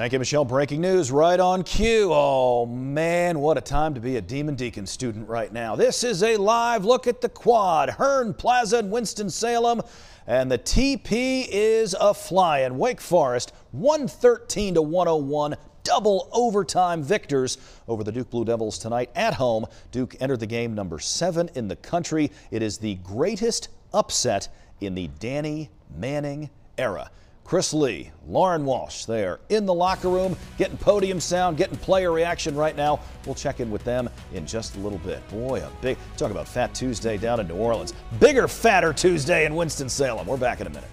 Thank you, Michelle. Breaking news right on cue. Oh, man, what a time to be a Demon Deacon student right now. This is a live look at the quad, Hearn Plaza in Winston-Salem, and the TP is a flying. Wake Forest 113 to 101 double overtime victors over the Duke Blue Devils tonight at home. Duke entered the game number seven in the country. It is the greatest upset in the Danny Manning era. Chris Lee, Lauren Walsh, there in the locker room, getting podium sound, getting player reaction right now. We'll check in with them in just a little bit. Boy, a big talk about Fat Tuesday down in New Orleans. Bigger, fatter Tuesday in Winston-Salem. We're back in a minute.